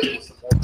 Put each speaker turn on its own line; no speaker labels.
table more